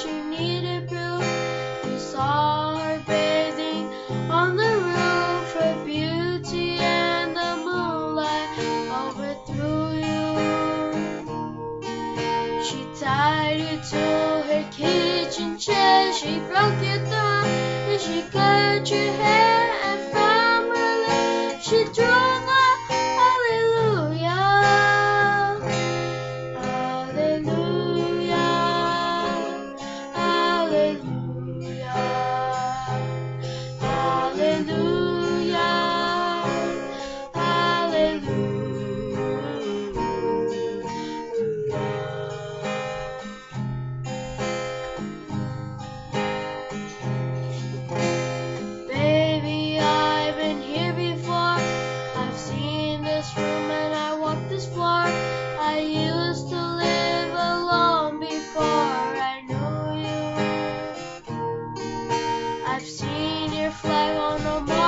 what you needed proof. You saw her bathing on the roof, her beauty and the moonlight overthrew you. She tied you to her kitchen chair, she broke your thumb, and she cut your hair. flag on a